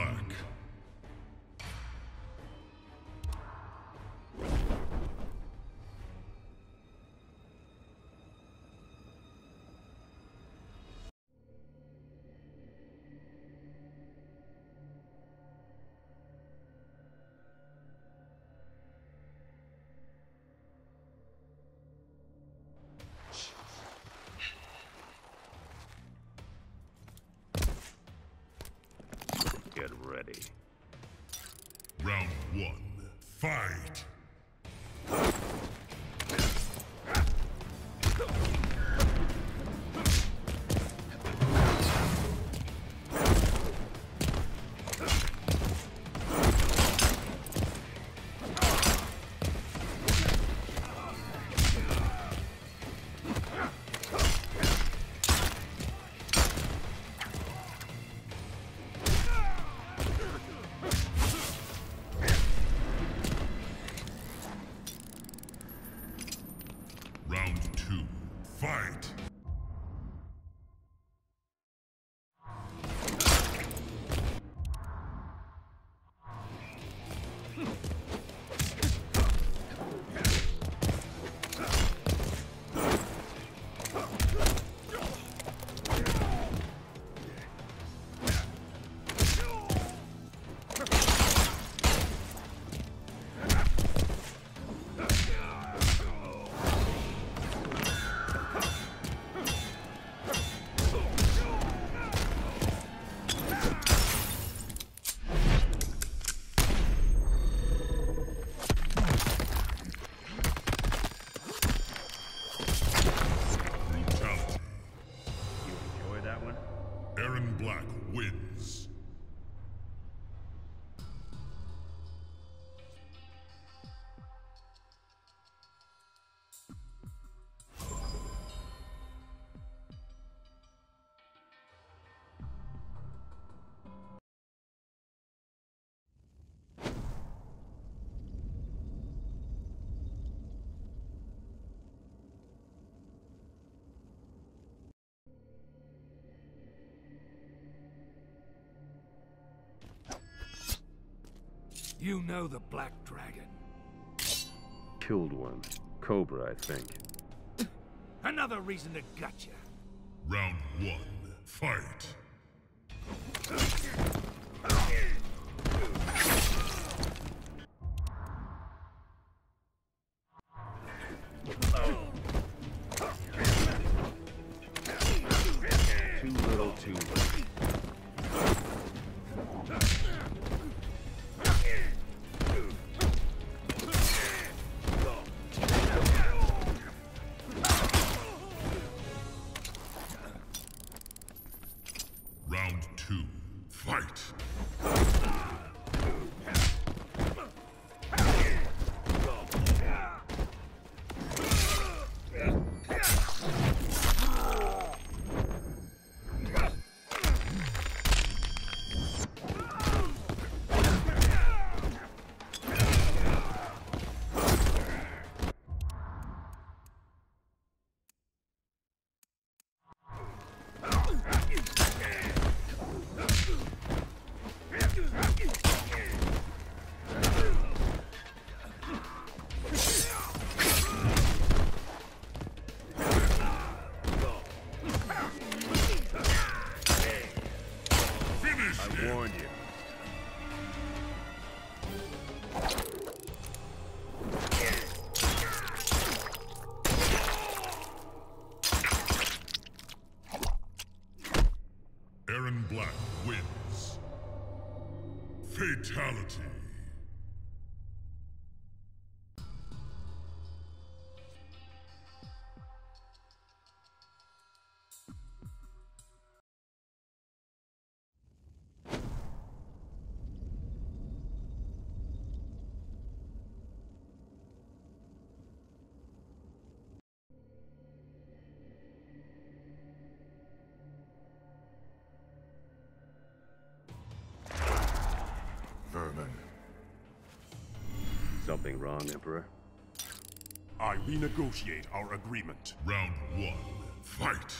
black. Round one. Fight! Erron Black wins. You know the Black Dragon. Killed one. Cobra, I think. Another reason to gut you. Round one. Fight! Too little, too late. Warned you. Erron Black wins. Fatality. Something wrong, Emperor? I renegotiate our agreement. Round one. Fight!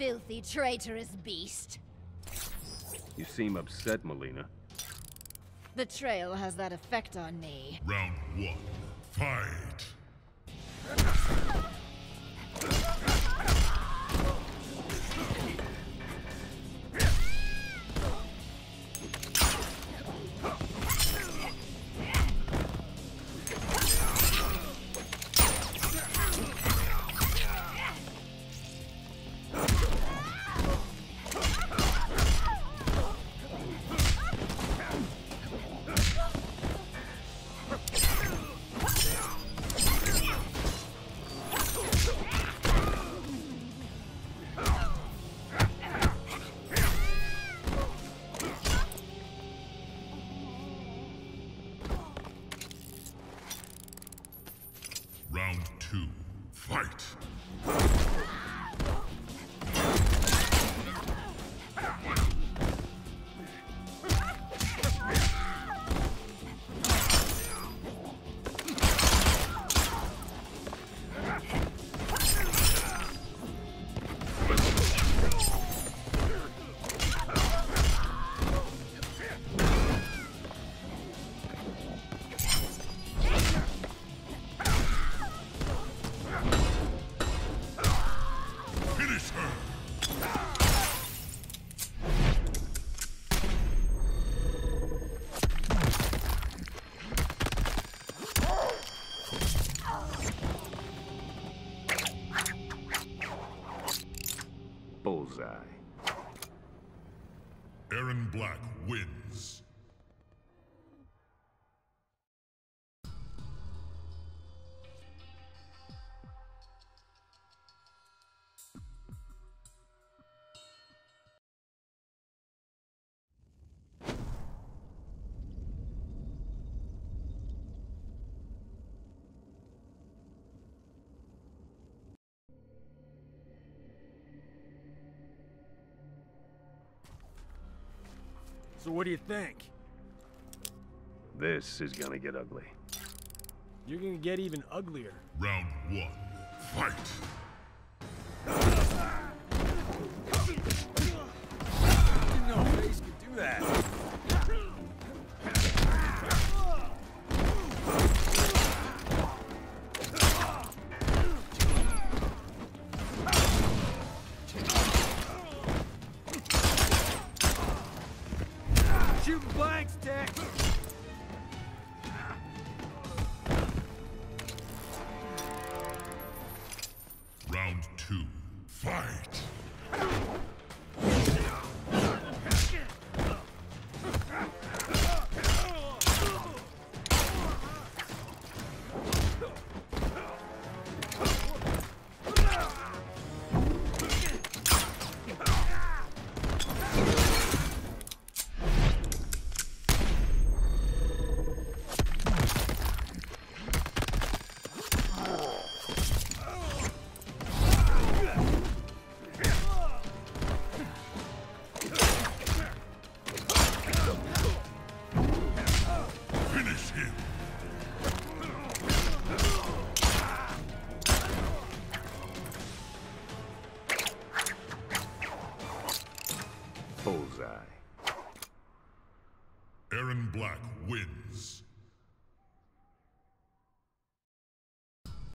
Filthy, traitorous beast. You seem upset, Mileena. Betrayal has that effect on me. Round one, fight. Round two, fight. Bullseye. Erron Black wins. So what do you think? This is gonna get ugly. You're gonna get even uglier. Round one, fight. Two, fight. Erron Black wins.